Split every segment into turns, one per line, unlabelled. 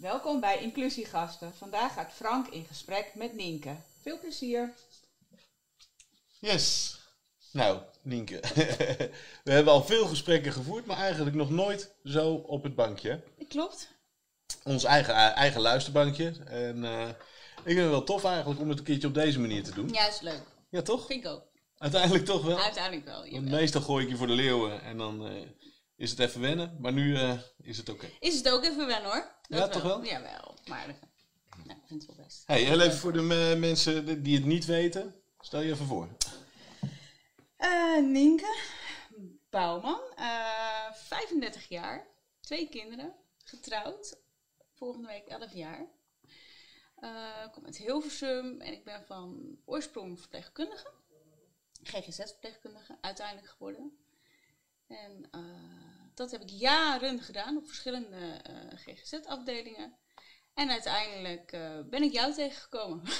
Welkom bij Inclusiegasten. Vandaag gaat Frank in gesprek met Nienke. Veel plezier.
Yes. Nou, Nienke. We hebben al veel gesprekken gevoerd, maar eigenlijk nog nooit zo op het bankje.
Klopt.
Ons eigen, eigen luisterbankje. En eh, ik vind het wel tof eigenlijk om het een keertje op deze manier te doen.
Ja, is leuk.
Ja, toch?
Vind ik ook.
Uiteindelijk toch wel.
Uiteindelijk wel.
Want meestal gooi ik je voor de leeuwen en dan eh, is het even wennen. Maar nu eh, is het oké.
Is het ook even wennen hoor?
Ja, toch wel?
Jawel. Maar eh, ja, ik vind het wel best.
Hey, heel even voor de me- mensen die het niet weten. Stel je even voor.
Eh Nienke Bouwman, eh 35 jaar, twee kinderen, getrouwd, volgende week 11 jaar. Eh, ik kom uit Hilversum en ik ben van oorsprong verpleegkundige, GGZ-verpleegkundige uiteindelijk geworden. En eh, dat heb ik jaren gedaan op verschillende eh, GGZ-afdelingen. En uiteindelijk eh, ben ik jou tegengekomen.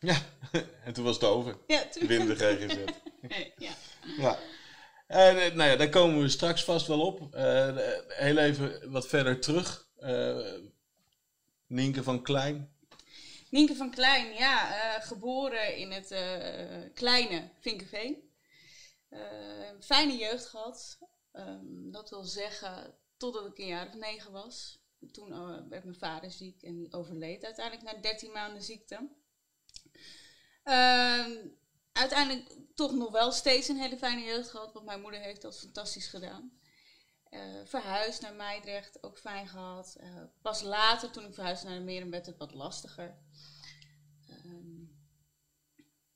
Ja, en toen was het over.
ja, toen.
Wim de GGZ.
ja.
Ja. En, eh, nou ja, daar komen we straks vast wel op. Heel even wat verder terug. Eh Nienke van Klein.
Nienke van Klein, ja, geboren in het kleine Vinkenveen. Een fijne jeugd gehad. Ehm, dat wil zeggen, totdat ik een jaar of negen was. Toen eh, werd mijn vader ziek en die overleed uiteindelijk na 13 maanden ziekte. Ehm, uiteindelijk toch nog wel steeds een hele fijne jeugd gehad, want mijn moeder heeft dat fantastisch gedaan. Eh, verhuisd naar Meidrecht, ook fijn gehad. Eh, pas later, toen ik verhuisde naar de Meren, werd het wat lastiger.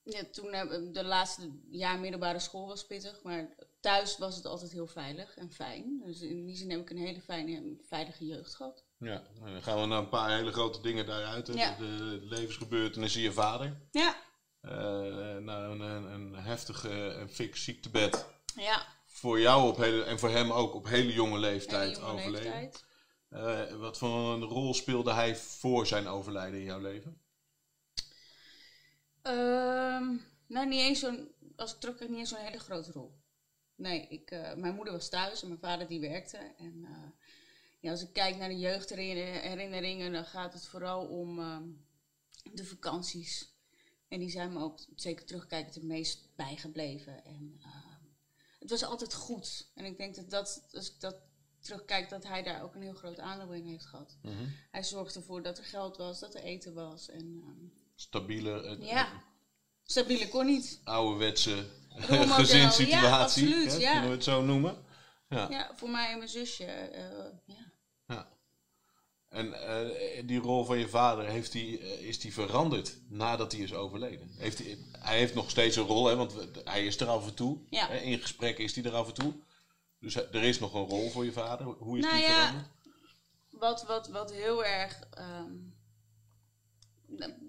Ja, toen ik- de laatste jaar middelbare school was pittig, maar thuis was het altijd heel veilig en fijn. Dus in die zin heb ik een hele fijne veilige jeugd gehad.
Ja, en dan gaan we naar een paar hele grote dingen daaruit.
Ja.
De levensgebeurtenissen je vader.
Ja,
Eh nou, een, een, heftige en fik ziektebed.
ja.
Voor jou op hele, en voor hem ook op hele jonge leeftijd
Hele jonge
overleden.
leeftijd.
Eh, wat voor een rol speelde hij voor zijn overlijden in jouw leven?
Ehm, nou, niet eens zo'n, als ik terugkijk, niet eens zo'n hele grote rol. Nee, ik, eh, mijn moeder was thuis en mijn vader die werkte. En eh, ja, als ik kijk naar de jeugdherinneringen, dan gaat het vooral om ehm, de vakanties. En die zijn me ook, zeker terugkijkend, het meest bijgebleven. En ehm, het was altijd goed. En ik denk dat, dat als ik dat terugkijk, dat hij daar ook een heel groot aandeel in heeft gehad.
Mhm.
Hij zorgde ervoor dat er geld was, dat er eten was. En
Stabiele, eh,
ja, stabiele kon niet.
ouderwetse gezinssituatie.
Ja, absoluut,
hè,
ja.
Kunnen we het zo noemen? Ja.
Ja, voor mij en mijn zusje. eh, ja.
Ja. En eh, die rol van je vader, heeft die, eh, is die veranderd nadat hij is overleden? Heeft hij, hij heeft nog steeds een rol, hè, want hij is er af en toe.
Ja.
Hè, in gesprekken is hij er af en toe. Dus er is nog een rol voor je vader. Hoe is
Nou
die
ja,
veranderd?
Wat, wat, wat heel erg. ehm,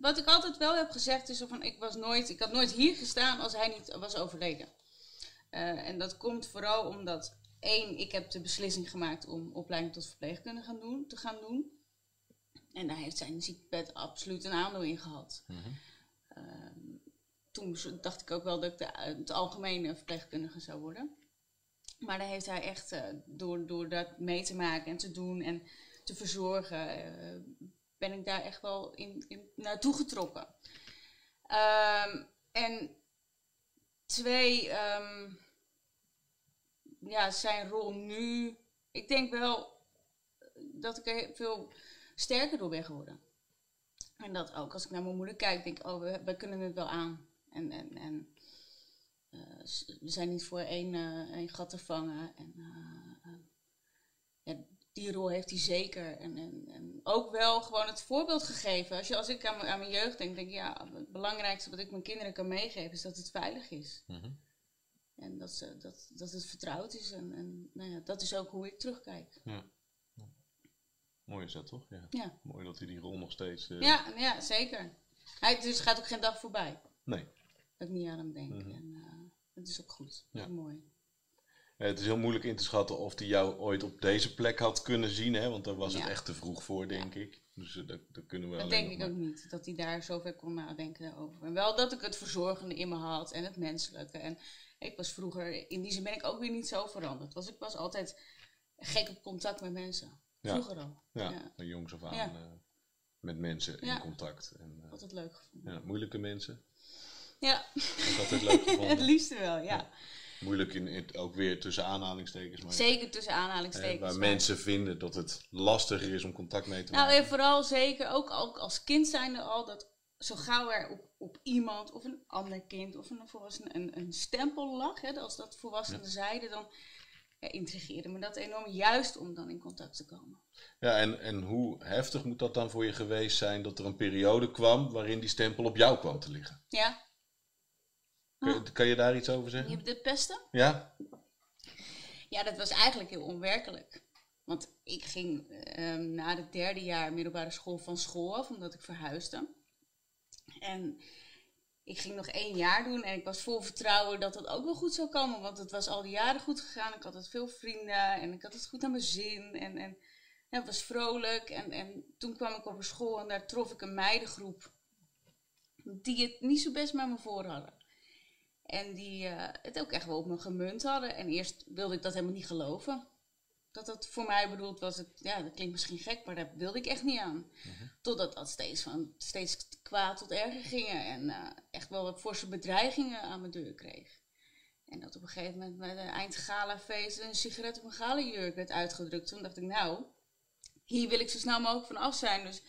wat ik altijd wel heb gezegd is van ik was nooit, ik had nooit hier gestaan als hij niet was overleden. Eh, en dat komt vooral omdat één, ik heb de beslissing gemaakt om opleiding tot verpleegkundige gaan doen, te gaan doen. En daar heeft zijn ziekbed absoluut een aandeel in gehad.
Mhm.
Ehm, toen dacht ik ook wel dat ik de, het algemene verpleegkundige zou worden. Maar daar heeft hij echt, eh, door, door dat mee te maken en te doen en te verzorgen, eh, ben ik daar echt wel in, in naartoe getrokken. Ehm, en twee, ehm, ja, zijn rol nu. Ik denk wel dat ik er veel sterker door ben geworden. En dat ook als ik naar mijn moeder kijk, denk ik, oh, we, we kunnen het wel aan. En, en, en eh, we zijn niet voor één, eh, gat te vangen. En eh, ja, die rol heeft hij zeker. En, en, en ook wel gewoon het voorbeeld gegeven. Als, je, als ik aan, mijn- aan mijn jeugd denk, denk ik, ja, het belangrijkste wat ik mijn kinderen kan meegeven is dat het veilig is.
Mhm.
En dat, ze, dat, dat het vertrouwd is. En, en nou ja, dat is ook hoe ik terugkijk.
Ja. Mooi is dat toch? Ja.
Ja,
Mooi dat hij die rol nog steeds. eh,
ja, ja zeker. Hij, dus gaat ook geen dag voorbij
Nee.
dat ik niet aan hem denk.
Mhm.
En eh, dat is ook goed.
Ja.
Dat is mooi.
Ja, het is heel moeilijk in te schatten of hij jou ooit op deze plek had kunnen zien, hè? want daar was
Ja.
het echt te vroeg voor, denk ik. Dus eh, dat, dat kunnen we
Dat
alleen
denk ik ook niet, dat hij daar zoveel kon nadenken over. En wel dat ik het verzorgende in me had en het menselijke. En ik was vroeger, in die zin ben ik ook weer niet zo veranderd. Was, ik was altijd gek op contact met mensen.
Ja.
Vroeger al.
Ja, van jongs af aan. Eh, met mensen in contact. En, eh,
Altijd leuk gevonden.
ja, moeilijke mensen.
Ja,
Ook altijd leuk
het
gevonden.
liefste wel, ja.
Moeilijk in, ook weer tussen aanhalingstekens. Maar,
Zeker tussen
eh,
aanhalingstekens.
waar
maar-
mensen vinden dat het lastiger is om contact mee te
Nou,
maken.
en vooral zeker, ook, ook als kind zijnde al, dat zo gauw er op, op iemand of een ander kind of een volwassene een, een stempel lag, hè, als dat volwassenen zeiden, dan ja, intrigeerde me dat enorm, juist om dan in contact te komen.
Ja, en, en hoe heftig moet dat dan voor je geweest zijn dat er een periode kwam waarin die stempel op jou kwam te liggen?
Ja,
Kun, kan je daar iets over
je
zeggen?
hebt de pesten?
Ja?
Ja, dat was eigenlijk heel onwerkelijk. Want ik ging ehm, na het derde jaar middelbare school van school af, omdat ik verhuisde. En ik ging nog één jaar doen en ik was vol vertrouwen dat dat ook wel goed zou komen. Want het was al die jaren goed gegaan. Ik had het veel vrienden en ik had het goed naar mijn zin. En, en ja, het was vrolijk. En, en toen kwam ik op een school en daar trof ik een meidengroep. Die het niet zo best met me voor hadden. En die eh, het ook echt wel op me gemunt hadden. En eerst wilde ik dat helemaal niet geloven. Dat dat voor mij bedoeld was. Het, ja, dat klinkt misschien gek, maar daar wilde ik echt niet aan. Totdat dat steeds, van, steeds kwaad tot erger gingen. En eh, echt wel wat forse bedreigingen aan mijn deur kreeg. En dat op een gegeven moment bij een eindgalafeest een sigaret op een galenjurk werd uitgedrukt. Toen dacht ik, nou, hier wil ik zo snel mogelijk van af zijn. Dus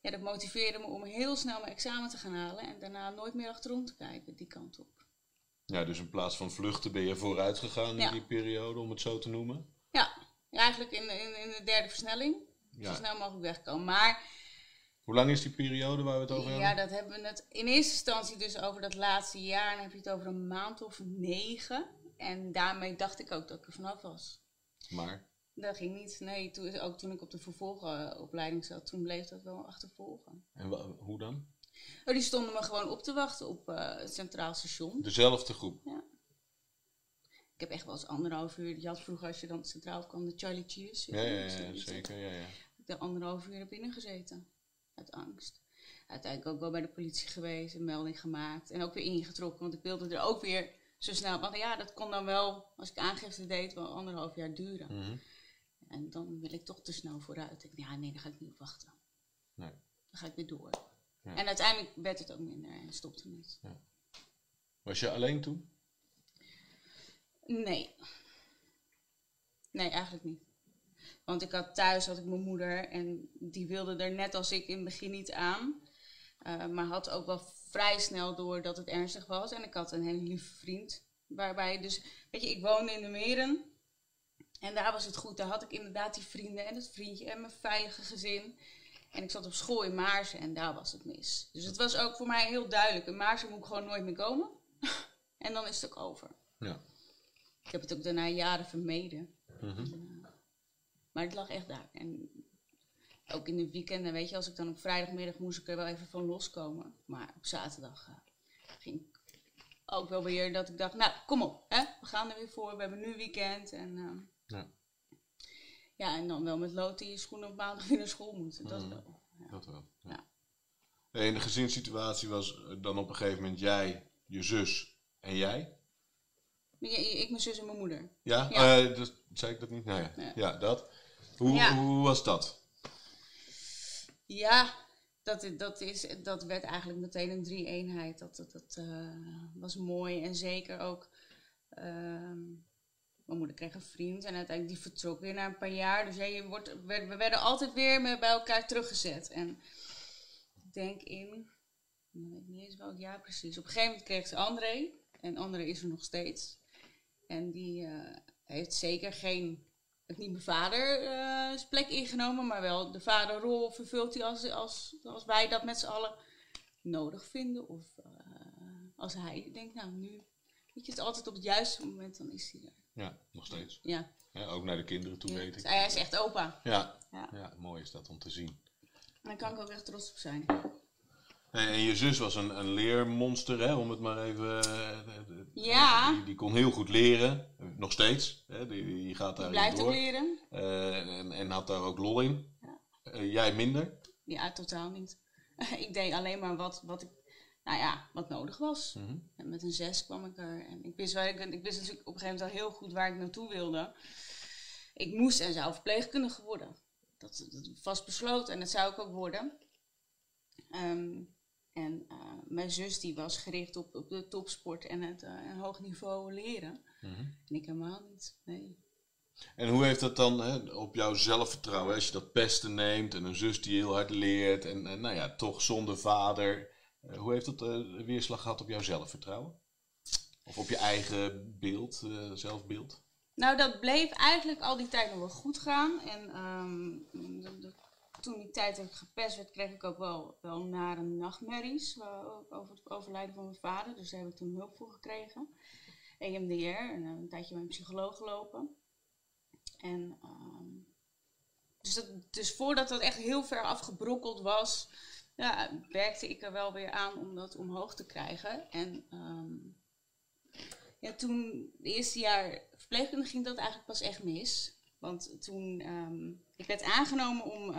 ja, dat motiveerde me om heel snel mijn examen te gaan halen. En daarna nooit meer achterom te kijken, die kant op.
Ja, dus in plaats van vluchten ben je vooruit gegaan
Ja.
in die periode, om het zo te noemen.
Ja, eigenlijk in, in, in de derde versnelling. Zo
Ja.
snel mogelijk wegkomen. Maar
Hoe lang is die periode waar we het over
ja,
hebben?
dat hebben we het in eerste instantie dus over dat laatste jaar. Dan heb je het over een maand of negen. En daarmee dacht ik ook dat ik er vanaf was.
Maar,
Dat ging niet. Nee, toen, ook toen ik op de vervolgopleiding zat, toen bleef dat wel achtervolgen.
en hoe dan?
Oh, die stonden me gewoon op te wachten op eh, het Centraal Station.
Dezelfde groep.
Ik heb echt wel eens anderhalf uur. Je had vroeger als je dan centraal kwam de Charlie Cheers.
Ja, ja, ja, zeker. Ja, ja.
Ik heb er anderhalf uur binnen gezeten. Uit angst. Uiteindelijk ook wel bij de politie geweest, een melding gemaakt. En ook weer ingetrokken, want ik wilde er ook weer zo snel. Want ja, dat kon dan wel, als ik aangifte deed, wel anderhalf jaar duren.
Mhm.
En dan wil ik toch te snel vooruit. Ik, ja, nee, daar ga ik niet op wachten.
Nee.
Dan ga ik weer door.
Ja.
En uiteindelijk werd het ook minder en stopte het.
Was je alleen toen?
Nee. Nee, eigenlijk niet. Want ik had thuis had ik mijn moeder en die wilde er net als ik in het begin niet aan. Eh, maar had ook wel vrij snel door dat het ernstig was. En ik had een hele lieve vriend. Waarbij dus, weet je, ik woonde in de Meren. En daar was het goed. Daar had ik inderdaad die vrienden en het vriendje en mijn veilige gezin. En ik zat op school in Maarsen en daar was het mis. Dus het was ook voor mij heel duidelijk. In Maarsen moet ik gewoon nooit meer komen. en dan is het ook over.
Ja.
Ik heb het ook daarna jaren vermeden.
Mhm.
Maar het lag echt daar. En ook in de weekenden, weet je, als ik dan op vrijdagmiddag moest ik er wel even van loskomen. Maar op zaterdag eh, ging ik ook wel weer dat ik dacht, nou, kom op, hè, we gaan er weer voor. We hebben nu weekend. En, eh,
Ja.
Ja, en dan wel met lood in je schoenen op maandag weer naar school moeten. Dat wel. Ja.
Dat wel. Ja. En de gezinssituatie was eh, dan op een gegeven moment jij, je zus en jij.
Ik, mijn zus en mijn moeder.
Ja?
Ja.
Dus, zei ik dat niet? Nou ja,
Ja.
ja dat. Hoe,
Ja.
hoe was dat?
Ja, dat, dat, is, dat werd eigenlijk meteen een drie-eenheid. Dat, dat, dat eh, was mooi en zeker ook. ehm, mijn moeder kreeg een vriend en uiteindelijk die vertrok weer na een paar jaar. Dus ja, je wordt, we, we werden altijd weer met, bij elkaar teruggezet. En ik denk in, ik weet niet eens welk jaar precies. Op een gegeven moment kreeg ze André. En André is er nog steeds. En die eh, heeft zeker geen, het niet mijn vader eh, plek ingenomen, maar wel de vaderrol vervult hij als, als, als wij dat met z'n allen nodig vinden. Of eh, als hij denkt, nou nu, weet je, het altijd op het juiste moment, dan is hij er.
Ja, nog steeds.
Ja,
Ja, ook naar de kinderen toe, weet ik.
hij is echt opa.
Ja.
Ja.
mooi is dat om te zien.
En daar kan ik ook echt trots op zijn.
En, en je zus was een, een leermonster, hè, om het maar even... eh, eh,
Ja.
Die, die kon heel goed leren, eh, nog steeds. Hè, die, die gaat daar
Blijft
door.
ook leren?
Eh, en, en had daar ook lol in.
Ja.
Eh, jij minder.
Ja, totaal niet. ik deed alleen maar wat, wat, ik, nou ja, wat nodig was.
Mhm.
En met een zes kwam ik er. En ik wist, waar ik, ik wist natuurlijk op een gegeven moment al heel goed waar ik naartoe wilde. Ik moest en zou verpleegkundige worden. Dat, dat was vast besloten en dat zou ik ook worden. Ehm, en uh, mijn zus die was gericht op, op de topsport en het uh, een hoog niveau leren.
Mhm.
En ik helemaal niet. Nee.
En hoe heeft dat dan hè, op jouw zelfvertrouwen, als je dat pesten neemt en een zus die heel hard leert en, en nou ja, toch zonder vader, hoe heeft dat uh, weerslag gehad op jouw zelfvertrouwen? Of op je eigen beeld, uh, zelfbeeld?
Nou, dat bleef eigenlijk al die tijd nog wel goed gaan. En de, toen die tijd dat ik gepest werd, kreeg ik ook wel, wel nare nachtmerries over het overlijden van mijn vader. Dus daar heb ik toen hulp voor gekregen. EMDR, en een tijdje bij een psycholoog gelopen. En um, dus, dus voordat dat echt heel ver afgebrokkeld was, ja, werkte ik er wel weer aan om dat omhoog te krijgen. En um, ja, toen, het eerste jaar verpleegkunde ging dat eigenlijk pas echt mis. Want toen, um, ik werd aangenomen om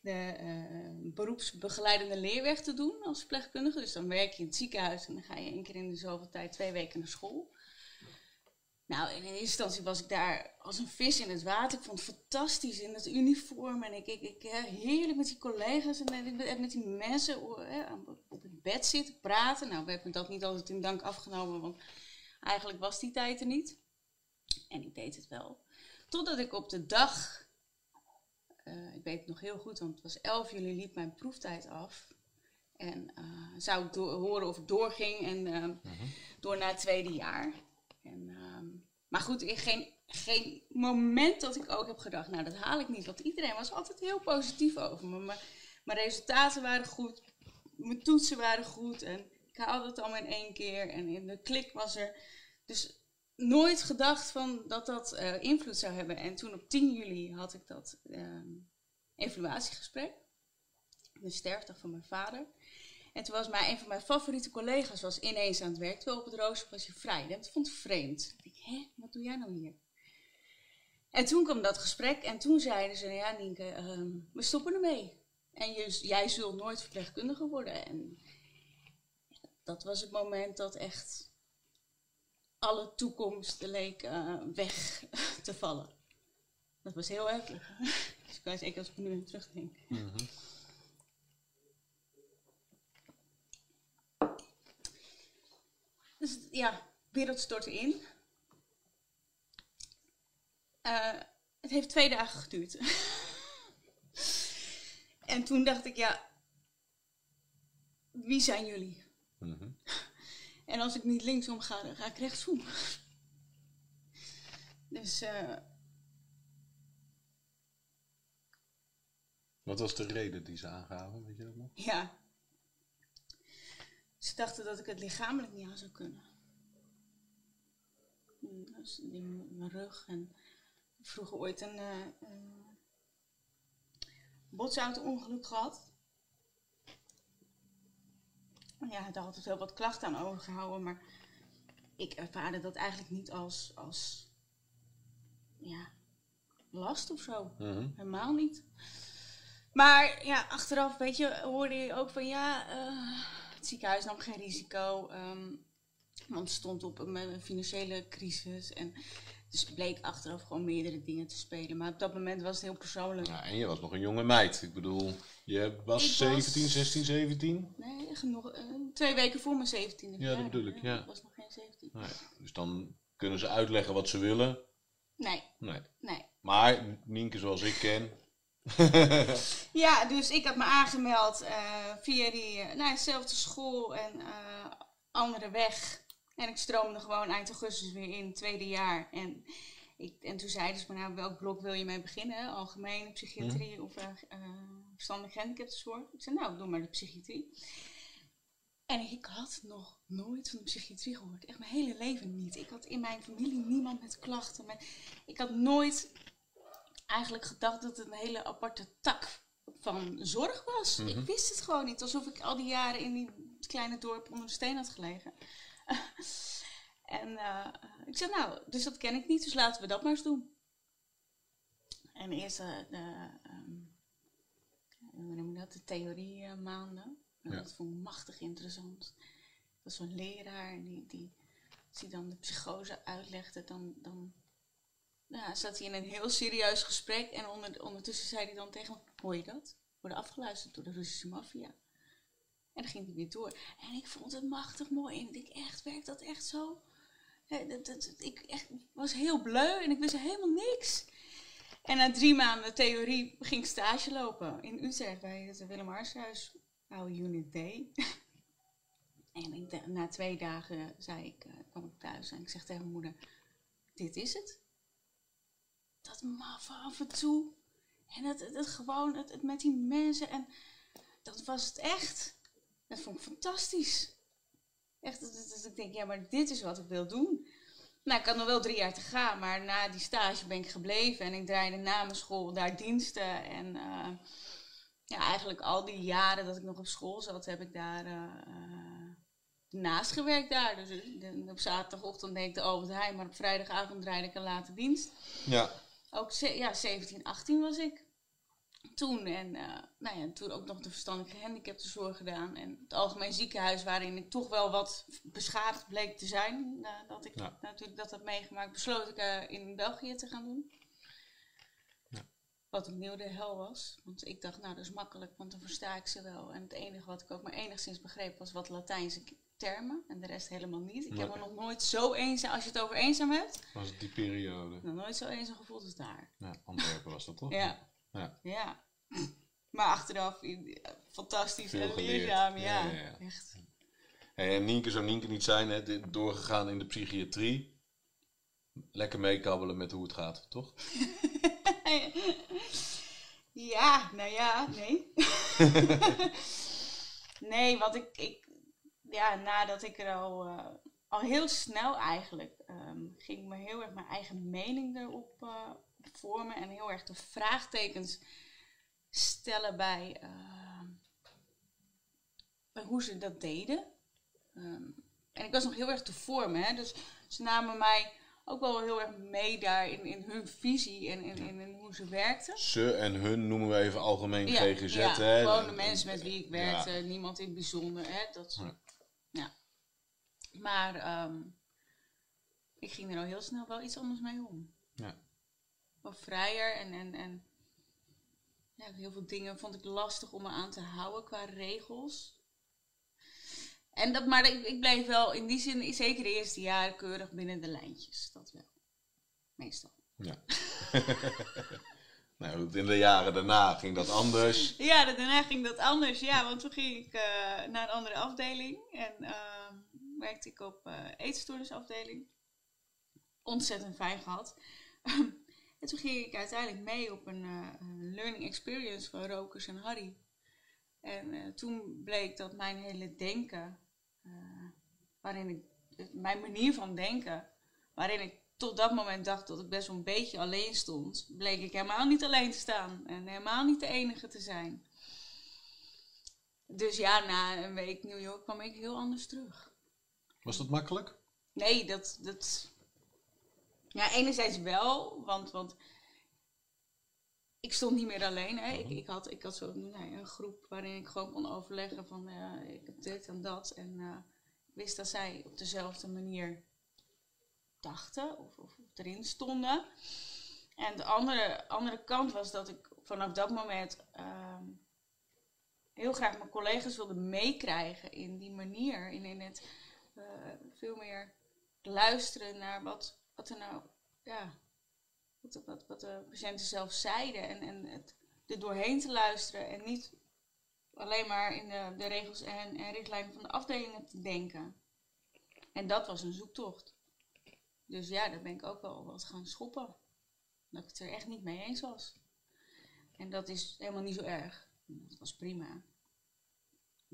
de uh, beroepsbegeleidende leerweg te doen als verpleegkundige. Dus dan werk je in het ziekenhuis en dan ga je één keer in de zoveel tijd twee weken naar school. Nou, in eerste instantie was ik daar als een vis in het water. Ik vond het fantastisch in het uniform. En ik, ik, ik heerlijk met die collega's en met die mensen op het bed zitten, praten. Nou, we hebben dat niet altijd in dank afgenomen, want eigenlijk was die tijd er niet. En ik deed het wel. Totdat ik op de dag, uh, ik weet het nog heel goed, want het was 11 juli, liep mijn proeftijd af. En uh, zou ik horen of ik doorging en uh, mm -hmm. door naar het tweede jaar. En, maar goed, in geen, geen moment dat ik ook heb gedacht, nou dat haal ik niet. Want iedereen was altijd heel positief over me. Maar mijn resultaten waren goed, mijn toetsen waren goed. En ik haalde het allemaal in één keer. En in de klik was er. Dus nooit gedacht van dat dat uh, invloed zou hebben. En toen op 10 juli had ik dat um, evaluatiegesprek. De sterfdag van mijn vader. En toen was mij een van mijn favoriete collega's was ineens aan het werk. Terwijl op het rooster was je vrij. Dat vond ik vreemd. Ik dacht, hè, wat doe jij nou hier? En toen kwam dat gesprek en toen zeiden ze, ja Nienke, um, we stoppen ermee. En je, jij zult nooit verpleegkundige worden. En dat was het moment dat echt alle toekomst leek uh, weg te vallen. Dat was heel heftig. dus ik weet zeker als ik nu terugdenk.
-hmm.
Dus ja, wereld stortte in. Uh, het heeft twee dagen geduurd. en toen dacht ik, ja, wie zijn jullie?
Mm -hmm.
En als ik niet linksom ga, dan ga ik rechtsom. dus. Uh,
Wat was de reden die ze aangaven, weet je dat nog?
Ja. Ze dachten dat ik het lichamelijk niet aan zou kunnen. Dus in mijn rug en vroeger ooit een, uh, een botsauto-ongeluk gehad. Ja, daar had ik heel wat klachten aan overgehouden, maar ik ervaarde dat eigenlijk niet als, als ja, last of zo.
Mm -hmm.
Helemaal niet. Maar ja, achteraf, weet je, hoorde je ook van ja, uh, het ziekenhuis nam geen risico. Um, want het stond op een financiële crisis. En dus bleek achteraf gewoon meerdere dingen te spelen. Maar op dat moment was het heel persoonlijk.
Ja, en je was nog een jonge meid. Ik bedoel, je was
Ik
17,
was-
16, 17?
Nee, genoeg, eh, twee weken voor mijn 17e
Ja, dat bedoel ik, ja.
Ik was nog geen 17.
Nee. Dus dan kunnen ze uitleggen wat ze willen.
Nee,
Nee.
nee.
Maar Nienke zoals ik ken.
Ja, dus ik had me aangemeld eh, via die, eh, nou, dezelfde school en eh, andere weg. En ik stroomde gewoon eind augustus weer in, tweede jaar. En, ik, en toen zeiden ze me, nou, welk blok wil je mee beginnen? Algemene psychiatrie of uh, uh, verstandelijk gehandicaptenzorg? Ik zei, nou, doe maar de psychiatrie. En ik had nog nooit van de psychiatrie gehoord. Echt mijn hele leven niet. Ik had in mijn familie niemand met klachten. Ik had nooit eigenlijk gedacht dat het een hele aparte tak van zorg was.
Mhm.
Ik wist het gewoon niet. Alsof ik al die jaren in die kleine dorp onder de steen had gelegen. en eh, ik zei, nou, dus dat ken ik niet, dus laten we dat maar eens doen. En eerst eh, de, ehm, hoe noem je dat, de theorie eh, maanden. En
Ja.
Dat vond ik machtig interessant. Dat was zo'n leraar en die, die, als hij dan de psychose uitlegde, dan, dan ja, zat hij in een heel serieus gesprek. En onder, ondertussen zei hij dan tegen me, hoor je dat? worden afgeluisterd door de Russische maffia. En dan ging het weer door. En ik vond het machtig mooi. En ik denk, echt, werkt dat echt zo? Dat, ik echt, was heel bleu en ik wist helemaal niks. En na drie maanden theorie ging ik stage lopen in Utrecht bij het Willem Arshuis, oude Unit D. en na twee dagen zei ik, uh, kwam ik thuis en ik zeg tegen mijn moeder, dit is het. Dat maffe af en toe. En het, het, gewoon, het, met die mensen. En dat was het echt. Dat vond ik fantastisch. Echt, dat, dat, ik denk, ja, maar dit is wat ik wil doen. Nou, ik had nog wel drie jaar te gaan, maar na die stage ben ik gebleven. En ik draaide na mijn school daar diensten. En uh, ja, eigenlijk al die jaren dat ik nog op school zat, heb ik daar uh, naast gewerkt daar. Dus op zaterdagochtend deed ik de Albert Heijn, maar op vrijdagavond draaide ik een late dienst.
Ja.
Ook ja, 17, 18 was ik toen. En uh, nou ja, toen ook nog de verstandelijke gehandicaptenzorg gedaan. En het algemeen ziekenhuis waarin ik toch wel wat beschadigd bleek te zijn. Nadat ik ja. natuurlijk dat had meegemaakt, besloot ik uh, in België te gaan doen. Ja. Wat opnieuw de hel was. Want ik dacht, nou dat is makkelijk, want dan versta ik ze wel. En het enige wat ik ook maar enigszins begreep was wat Latijnse termen. En de rest helemaal niet. Ik nee. heb me nog nooit zo eenzaam, als je het over eenzaam hebt.
Was het die periode?
Nog nooit zo eenzaam gevoeld als daar.
Ja, Antwerpen was dat toch?
ja.
Ja.
ja. Maar achteraf, fantastisch en leerzaam. Ja, echt.
Hey, en Nienke zou Nienke niet zijn, hè? Doorgegaan in de psychiatrie. Lekker meekabbelen met hoe het gaat, toch?
Ja, nou ja, nee. nee, want ik, ik, ja, nadat ik er al, eh, al heel snel eigenlijk, ehm, ging ik me heel erg mijn eigen mening erop eh, vormen en heel erg de vraagtekens stellen bij, ehm, bij hoe ze dat deden. Ehm, en ik was nog heel erg te vormen, hè, dus ze namen mij ook wel heel erg mee daar in, in hun visie en in, in, in hoe ze werkten.
Ze en hun noemen we even algemeen
Ja,
GGZ,
ja,
hè?
gewoon de mensen met wie ik werkte,
Ja.
niemand in het bijzonder. Hè, dat soort-. Maar ehm, ik ging er al heel snel wel iets anders mee om.
Ja.
Wat vrijer en, en, en ja, heel veel dingen vond ik lastig om me aan te houden qua regels. En dat, maar ik, ik bleef wel in die zin, zeker de eerste jaren, keurig binnen de lijntjes. Dat wel. Meestal.
Ja. nou in de jaren daarna ging dat anders.
Ja, daarna ging dat anders. Ja, want toen ging ik eh, naar een andere afdeling. En ehm, werkte ik op eh eetstoornisafdeling. Ontzettend fijn gehad. en toen ging ik uiteindelijk mee op een, eh, learning experience van Rokers en Harry. En eh, toen bleek dat mijn hele denken, waarin ik, mijn manier van denken, waarin ik tot dat moment dacht dat ik best wel een beetje alleen stond, bleek ik helemaal niet alleen te staan en helemaal niet de enige te zijn. Dus ja, na een week New York kwam ik heel anders terug.
Was dat makkelijk?
Nee, dat, dat. Ja, enerzijds wel, want, want ik stond niet meer alleen. Hè. Ik, ik had, ik had zo nou een groep waarin ik gewoon kon overleggen van eh, ik heb dit en dat. En eh, ik wist dat zij op dezelfde manier dachten of, of erin stonden. En de andere, andere kant was dat ik vanaf dat moment ehm, heel graag mijn collega's wilde meekrijgen in die manier. In, in het veel meer luisteren naar wat, wat er nou, ja, wat, wat, wat de patiënten zelf zeiden. En, en het er doorheen te luisteren en niet alleen maar in de, de regels en, en richtlijnen van de afdelingen te denken. En dat was een zoektocht. Dus ja, daar ben ik ook wel wat gaan schoppen. Dat ik het er echt niet mee eens was. En dat is helemaal niet zo erg. Dat was prima.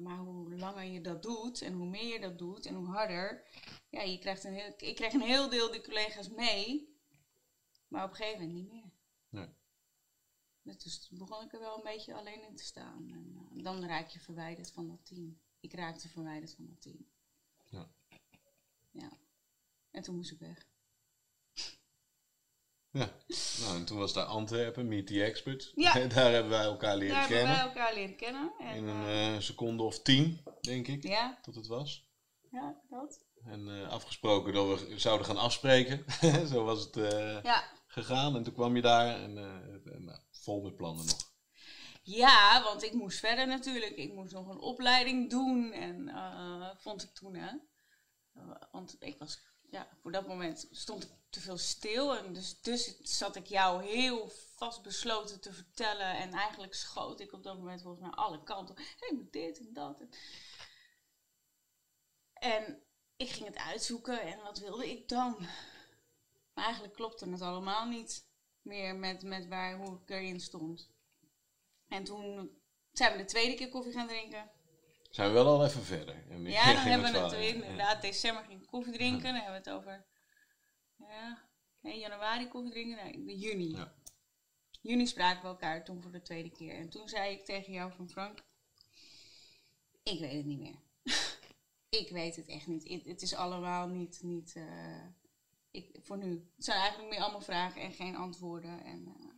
Maar hoe langer je dat doet en hoe meer je dat doet en hoe harder, ja, je krijgt een heel, ik kreeg een heel deel die collega's mee, maar op een gegeven moment niet meer.
Nee.
Dus toen begon ik er wel een beetje alleen in te staan. En eh, dan raak je verwijderd van dat team. Ik raakte verwijderd van dat team.
Ja.
Ja. En toen moest ik weg.
Ja. Nou, en toen was daar Antwerpen, Meet the Expert.
Ja.
Daar hebben wij elkaar leren
Daar hebben
kennen.
wij elkaar leren kennen. En,
In een
eh,
eh, seconde of tien, denk ik,
ja,
dat het was.
ja, dat.
En eh, afgesproken dat we zouden gaan afspreken. Zo was het
Ja,
gegaan. En toen kwam je daar en en, nou, vol met plannen nog.
Ja, want ik moest verder natuurlijk. Ik moest nog een opleiding doen. En vond ik toen, hè. Want ik was, ja, voor dat moment stond ik te veel stil. En dus, dus zat ik jou heel vastbesloten te vertellen. En eigenlijk schoot ik op dat moment volgens mij alle kanten. Hé, hey, moet dit en dat. En ik ging het uitzoeken en wat wilde ik dan? Maar eigenlijk klopte het allemaal niet meer met, met waar, hoe ik erin stond. En toen zijn we de tweede keer koffie gaan drinken.
Zijn we wel al even verder.
Ja, dan hebben we het inderdaad. December ging koffie drinken. Dan hebben we het over ja, nee, januari koffie drinken. Nee, juni. Ja. Juni spraken we elkaar toen voor de tweede keer. En toen zei ik tegen jou van Frank, ik weet het niet meer. ik weet het echt niet. Het, is allemaal niet, niet uh, ik, voor nu. Het zijn eigenlijk meer allemaal vragen en geen antwoorden. En, uh,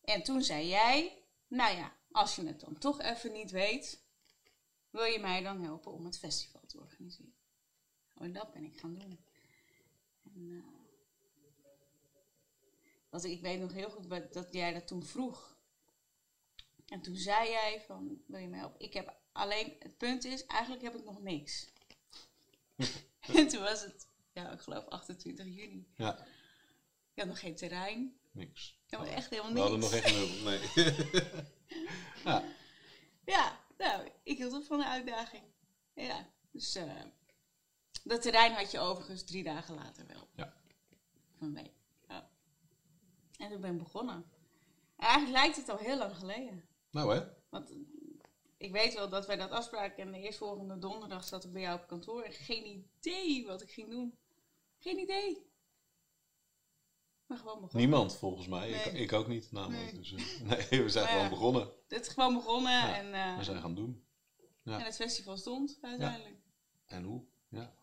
en toen zei jij, nou ja, als je het dan toch even niet weet, wil je mij dan helpen om het festival te organiseren? Oh, dat ben ik gaan doen. En, uh, want ik weet nog heel goed dat jij dat toen vroeg. En toen zei jij van, wil je mij helpen? Ik heb alleen, het punt is, eigenlijk heb ik nog niks. en toen was het, ja, ik geloof 28 juni.
Ja.
Je had nog geen terrein.
Niks.
Ja, maar echt helemaal
niks. We hadden nog echt nul, nee.
ja. Ja, nou, ik hield het van een uitdaging. Ja, dus uh, dat terrein had je overigens drie dagen later wel.
Ja.
Van mij. Ja. En toen ben ik begonnen. eigenlijk lijkt het al heel lang geleden.
Nou hè?
Want ik weet wel dat wij dat afspraken en de eerstvolgende donderdag zat ik bij jou op kantoor en geen idee wat ik ging doen. Geen idee. Maar gewoon begonnen.
Niemand volgens mij. Ik, ik, ook niet namelijk. Nee. Dus, uh, nee, we zijn gewoon begonnen.
Het is gewoon begonnen en... Uh,
we zijn gaan doen.
Ja. En het festival stond uiteindelijk.
En hoe? Ja.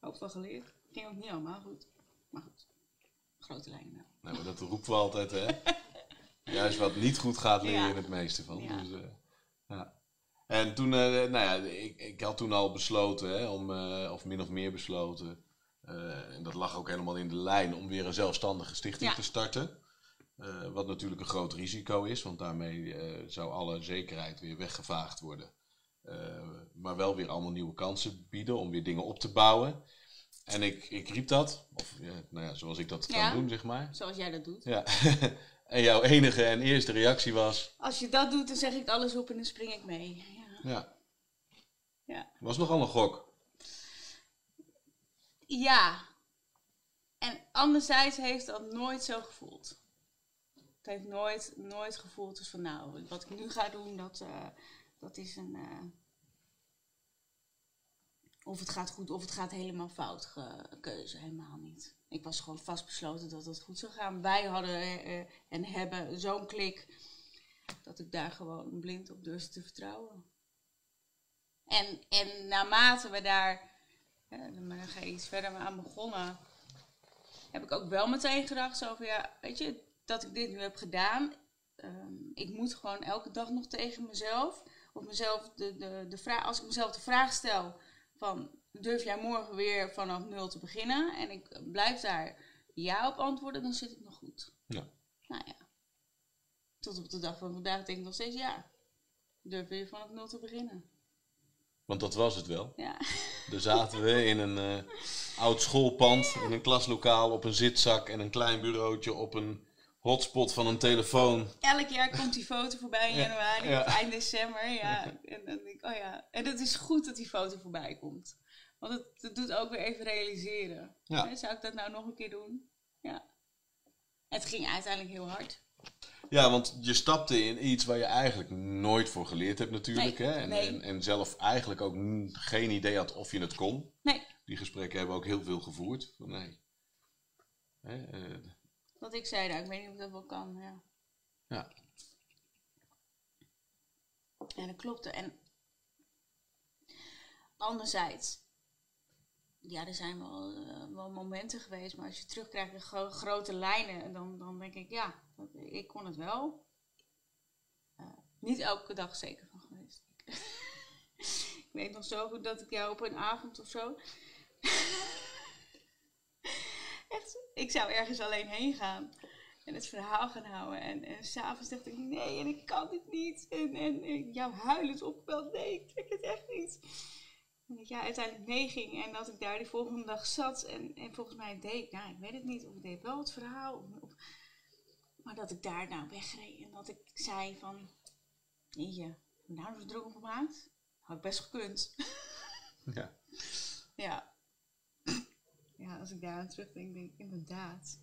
Hoop wel geleerd. Ging ook niet allemaal goed. Maar goed. Grote lijnen wel.
Nou, maar dat roepen we altijd hè. Juist wat niet goed gaat leer je het meeste van. Dus, uh, ja. En toen, uh, nou ja, ik, ik had toen al besloten, hè, om, uh, of min of meer besloten, en dat lag ook helemaal in de lijn, om weer een zelfstandige stichting ja. te starten. wat natuurlijk een groot risico is, want daarmee zou alle zekerheid weer weggevaagd worden. Maar wel weer allemaal nieuwe kansen bieden om weer dingen op te bouwen. En ik, ik riep dat, of nou ja, zoals ik dat kan ja, doen, zeg maar.
Zoals jij dat doet.
Ja. en jouw enige en eerste reactie was...
Als je dat doet, dan zeg ik alles op en dan spring ik mee.
Ja.
ja.
Was nogal een gok.
Ja. En anderzijds heeft dat nooit zo gevoeld. Het heeft nooit, nooit gevoeld dus van nou, wat ik nu ga doen, dat, uh, dat is een... Uh, of het gaat goed of het gaat helemaal fout keuze. Helemaal niet. Ik was gewoon vastbesloten dat het goed zou gaan. Wij hadden uh, en hebben zo'n klik dat ik daar gewoon blind op durfde te vertrouwen. En, en naarmate we daar, dan ga je iets verder aan begonnen, heb ik ook wel meteen gedacht zo van ja, weet je, dat ik dit nu heb gedaan. Um, ik moet gewoon elke dag nog tegen mezelf, of mezelf de, de, de vraag, als ik mezelf de vraag stel van durf jij morgen weer vanaf nul te beginnen en ik blijf daar ja op antwoorden, dan zit ik nog goed.
Ja.
Nou ja. Tot op de dag van vandaag denk ik nog steeds ja. Durf weer vanaf nul te beginnen.
Want dat was het wel.
Ja.
Daar zaten we in een uh, oud schoolpand, in een klaslokaal, op een zitzak en een klein bureautje op een hotspot van een telefoon.
Elk jaar komt die foto voorbij in januari ja. of eind december. Ja. En dan denk ik, oh ja. En het is goed dat die foto voorbij komt. Want het, het doet ook weer even realiseren.
Ja.
Zou ik dat nou nog een keer doen? Ja. Het ging uiteindelijk heel hard.
Ja, want je stapte in iets waar je eigenlijk nooit voor geleerd hebt natuurlijk.
Nee,
hè? En,
nee.
en, en, zelf eigenlijk ook geen idee had of je het kon.
Nee.
Die gesprekken hebben we ook heel veel gevoerd. Van, nee. Hè, uh,
Wat ik zei, nou, ik weet niet of dat wel kan. Ja.
Ja.
Ja, dat klopte. En anderzijds, ja, er zijn wel, uh, wel momenten geweest, maar als je terugkrijgt in gro grote lijnen, dan, dan denk ik, ja, dat, ik kon het wel. Uh, niet elke dag zeker van geweest. ik weet nog zo goed dat ik jou op een avond of zo. Ik zou ergens alleen heen gaan. en het verhaal gaan houden. En, en s'avonds dacht ik, nee, en ik kan dit niet. En, en, en jouw huilend opgebeld, nee, ik trek het echt niet. En dat jij uiteindelijk meeging en dat ik daar die volgende dag zat. En, en volgens mij deed ik, nou, ik weet het niet, of ik deed wel het verhaal. Of, of- maar dat ik daar nou wegreed en dat ik zei van, jeetje, heb ik nou zo druk op gemaakt? Had ik best gekund.
Ja.
Ja. Ja, als ik daar aan terugdenk, denk ik inderdaad.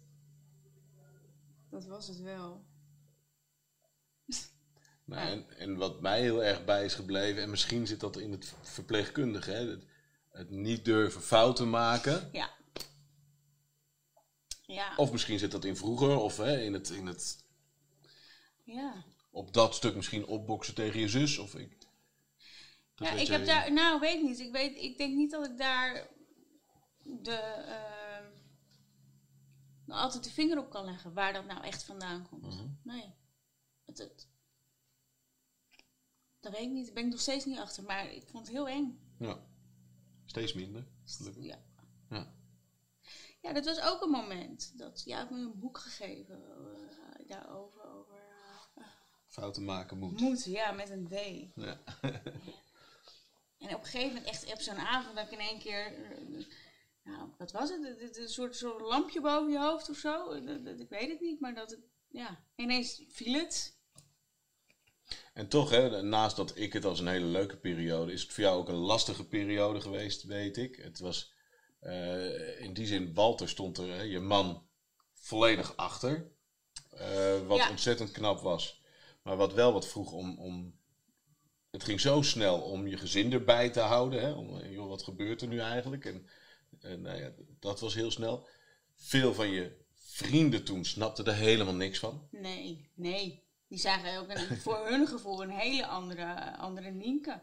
Dat was het wel.
Nou, en, en wat mij heel erg bij is gebleven, en misschien zit dat in het verpleegkundige, hè, het, het niet durven fouten maken.
Ja. Ja.
Of misschien zit dat in vroeger, of hè, in het, in het
ja.
op dat stuk misschien opboksen tegen je zus. Of ik, dat
ja, ik heb daar, nou weet niet. Ik, weet, ik denk niet dat ik daar de, nou, altijd de vinger op kan leggen waar dat nou echt vandaan komt.
Mhm.
Nee. Het, het, dat weet ik niet. Daar ben ik nog steeds niet achter. Maar ik vond het heel eng.
Ja, steeds minder. gelukkig.
Ja.
Ja.
Ja, dat was ook een moment. Dat, ja, ik heb me een boek gegeven eh, daarover. Over eh,
Fouten maken moet.
moeten, ja, met een D.
Ja.
En op een gegeven moment, echt op zo'n avond, dat ik in één keer. eh, nou, wat was het? Een soort, soort lampje boven je hoofd of zo. Ik weet het niet, maar dat het. Ja, ineens viel het.
En toch, hè, naast dat ik het als een hele leuke periode, is het voor jou ook een lastige periode geweest, weet ik. Het was eh, in die zin, Walter stond er, hè, je man, volledig achter. Eh, wat
Ja.
ontzettend knap was. Maar wat wel wat vroeg om, om. Het ging zo snel om je gezin erbij te houden. Hè, om, joh, wat gebeurt er nu eigenlijk? En, en nou ja, dat was heel snel. Veel van je vrienden toen snapten er helemaal niks van.
Nee, nee. Die zagen ook een, voor hun gevoel een hele andere, andere Nienke.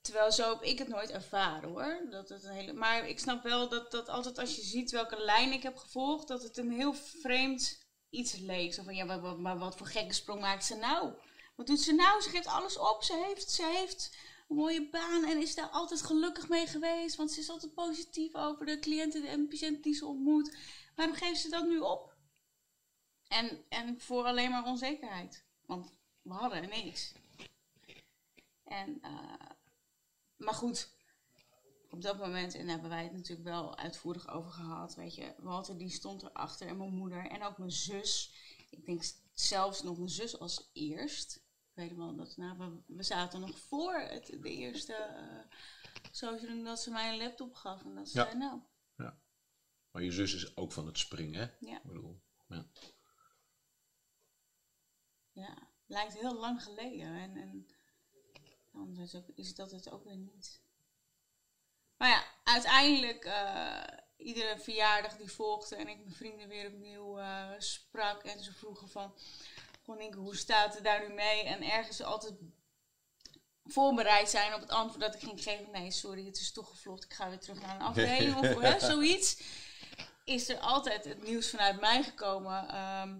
Terwijl zo heb ik het nooit ervaren hoor. Dat het een hele, maar ik snap wel dat, dat altijd als je ziet welke lijn ik heb gevolgd, dat het een heel vreemd iets leek. Zo van ja, maar, wat voor gekke sprong maakt ze nou? Wat doet ze nou? Ze geeft alles op. Ze heeft, ze heeft mooie baan en is daar altijd gelukkig mee geweest. Want ze is altijd positief over de cliënten en patiënten die ze ontmoet. Waarom geeft ze dat nu op? En, en voor alleen maar onzekerheid. Want we hadden niks. En, eh, maar goed, op dat moment, en daar hebben wij het natuurlijk wel uitvoerig over gehad, weet je, Walter die stond erachter en mijn moeder en ook mijn zus. Ik denk zelfs nog mijn zus als eerst. Ik weet wel dat, nou, we, we zaten nog voor het, de eerste uh, social dat ze mij een laptop gaf. En dat ze
Ja.
zei, nou,
Maar je zus is ook van het springen, hè?
ja.
Ik bedoel, ja.
Ja, lijkt heel lang geleden. En, en dan is, ook, is dat het ook weer niet. Maar ja, uiteindelijk, eh, iedere verjaardag die volgde en ik mijn vrienden weer opnieuw eh, sprak en ze vroegen van, gewoon Nienke, hoe staat het daar nu mee? En ergens altijd voorbereid zijn op het antwoord dat ik ging geven, nee, sorry, het is toch gevlogd, ik ga weer terug naar een afdeling of hè, zoiets. Is er altijd het nieuws vanuit mij gekomen. ehm,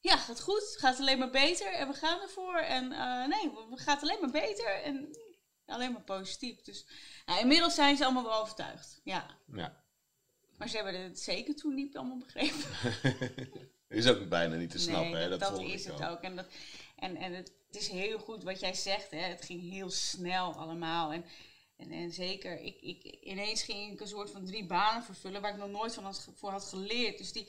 ja, gaat goed. Gaat alleen maar beter. En we gaan ervoor. En eh, nee, we gaat alleen maar beter. En alleen maar positief. Dus nou, inmiddels zijn ze allemaal wel overtuigd. Ja.
ja.
Maar ze hebben het zeker toen niet allemaal begrepen.
Is ook bijna niet te snappen,
nee,
hè?
dat,
Dat,
is het
ook.
ook. En, dat, en, en het, het is heel goed wat jij zegt. Hè. Het ging heel snel allemaal. En, en, en zeker, ik, ik, ineens ging ik een soort van drie banen vervullen waar ik nog nooit van had, voor had geleerd. Dus die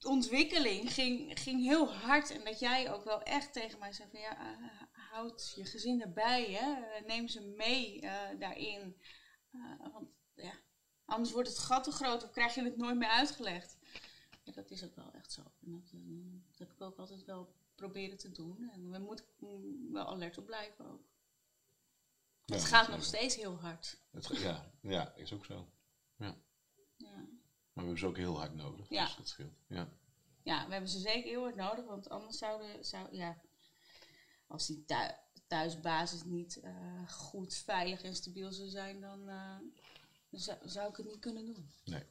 ontwikkeling ging, ging heel hard. En dat jij ook wel echt tegen mij zei van ja, eh, houd je gezin erbij. Hè. Neem ze mee eh, daarin. Eh, want ja, anders wordt het gat te groot of krijg je het nooit meer uitgelegd. Ja, dat is ook wel echt zo. En dat, eh, dat heb ik ook altijd wel proberen te doen. En we moeten wel alert op blijven ook.
Ja,
het gaat nog steeds heel hard.
Het, ja, ja, is ook zo. Ja.
Ja.
Maar we hebben ze ook heel hard nodig.
Ja.
Dus dat scheelt. Ja.
ja, we hebben ze zeker heel hard nodig. Want anders zouden, zou, ja, als die thu- thuisbasis niet eh, goed, veilig en stabiel zou zijn, dan eh, zou, zou ik het niet kunnen doen.
Nee.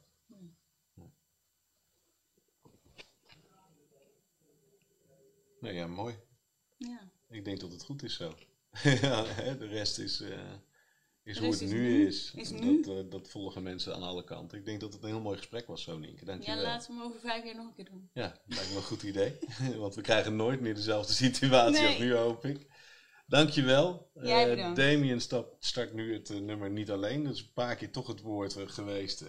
Nee,
ja, mooi.
Ja.
Ik denk dat het goed is zo. De rest is, eh, is hoe het nu
nu
is.
is nu.
Dat, eh, dat volgen mensen aan alle kanten. Ik denk dat het een heel mooi gesprek was zo, Nienke. Dank je
Ja,
wel.
laten we hem over vijf jaar nog een keer doen.
Ja, lijkt me een goed idee. Want we krijgen nooit meer dezelfde situatie als nu, hoop ik. Dankjewel.
Jij
Eh,
bedankt.
Damien start, start nu het nummer niet alleen. Dus een paar keer toch het woord geweest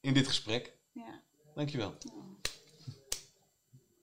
in dit gesprek.
Ja.
Dankjewel.